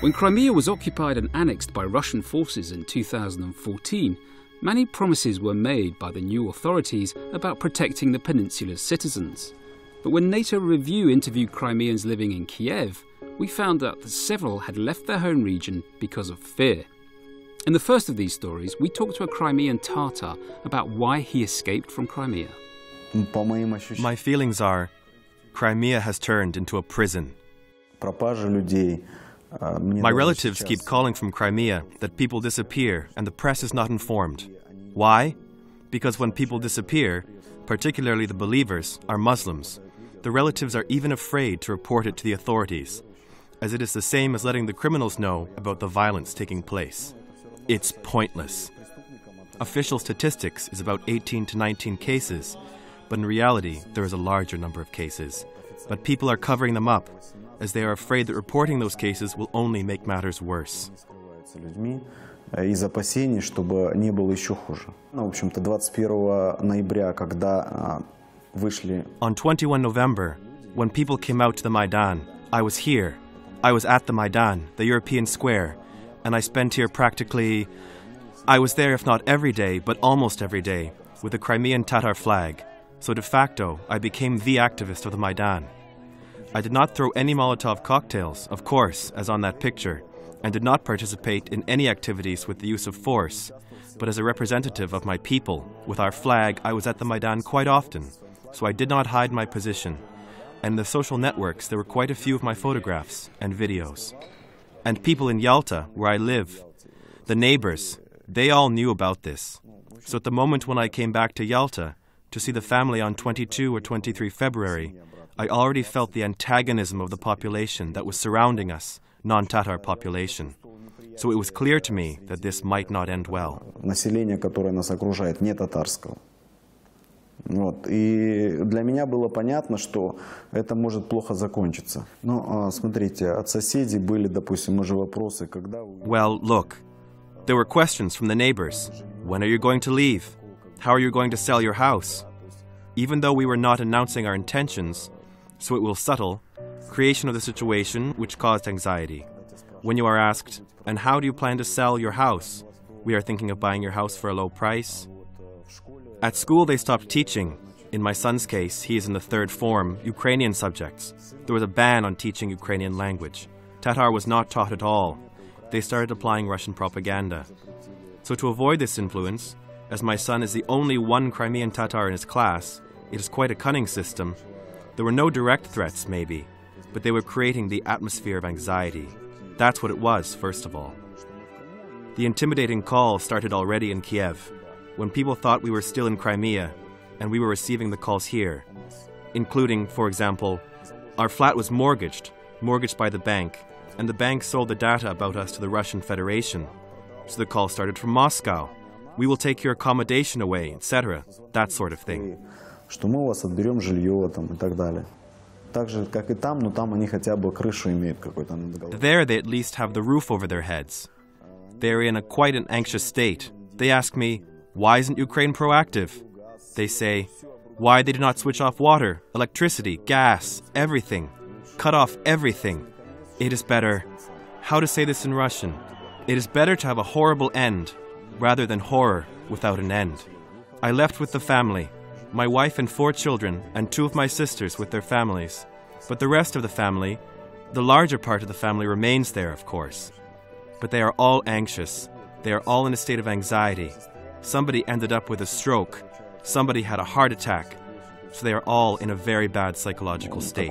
When Crimea was occupied and annexed by Russian forces in 2014, many promises were made by the new authorities about protecting the peninsula's citizens. But when NATO Review interviewed Crimeans living in Kiev, we found out that several had left their home region because of fear. In the first of these stories, we talked to a Crimean Tatar about why he escaped from Crimea. My feelings are Crimea has turned into a prison. My relatives keep calling from Crimea that people disappear and the press is not informed. Why? Because when people disappear, particularly the believers, are Muslims, the relatives are even afraid to report it to the authorities, as it is the same as letting the criminals know about the violence taking place. It's pointless. Official statistics is about 18 to 19 cases, but in reality, there is a larger number of cases. But people are covering them up, as they are afraid that reporting those cases will only make matters worse. из опасений, чтобы не было еще хуже. В общем-то, 21 ноября, когда вышли... On 21 November, when people came out to the Maidan, I was here. I was at the Maidan, the European square, and I spent here practically... I was there if not every day, but almost every day, with the Crimean Tatar flag. So de facto, I became the activist of the Maidan. I did not throw any Molotov cocktails, of course, as on that picture, and did not participate in any activities with the use of force, but as a representative of my people, with our flag, I was at the Maidan quite often, so I did not hide my position. And the social networks, there were quite a few of my photographs and videos. And people in Yalta, where I live, the neighbors, they all knew about this. So at the moment when I came back to Yalta to see the family on 22 or 23 February, I already felt the antagonism of the population that was surrounding us, non Tatar population. So it was clear to me that this might not end well. Население, которое нас окружает, не татарского. Вот. И для меня было понятно, что это может плохо закончиться. Но смотрите, от соседей были, допустим, уже вопросы, когда... Well, look, there were questions from the neighbors. When are you going to leave? How are you going to sell your house? Even though we were not announcing our intentions, so it will settle, creation of the situation which caused anxiety. When you are asked, and how do you plan to sell your house? We are thinking of buying your house for a low price. At school, they stopped teaching. In my son's case, he is in the third form, Ukrainian subjects. There was a ban on teaching Ukrainian language. Tatar was not taught at all. They started applying Russian propaganda. So, to avoid this influence, as my son is the only one Crimean Tatar in his class, it is quite a cunning system there were no direct threats, maybe, but they were creating the atmosphere of anxiety. That's what it was, first of all. The intimidating call started already in Kiev, when people thought we were still in Crimea, and we were receiving the calls here, including, for example, our flat was mortgaged, mortgaged by the bank, and the bank sold the data about us to the Russian Federation. So the call started from Moscow. We will take your accommodation away, etc. That sort of thing что мы у вас отберем жилье там, и так далее. Так же, как и там, но там они хотя бы крышу имеют какой-то над головой. There they at least have the roof over their heads. They're in a quite an anxious state. They ask me, why isn't Ukraine proactive? They say, why they do not switch off water, electricity, gas, everything. Cut off everything. It is better. How to say this in Russian? It is better to have a horrible end rather than horror without an end. I left with the family my wife and four children, and two of my sisters with their families. But the rest of the family, the larger part of the family, remains there, of course. But they are all anxious. They are all in a state of anxiety. Somebody ended up with a stroke. Somebody had a heart attack. So they are all in a very bad psychological state.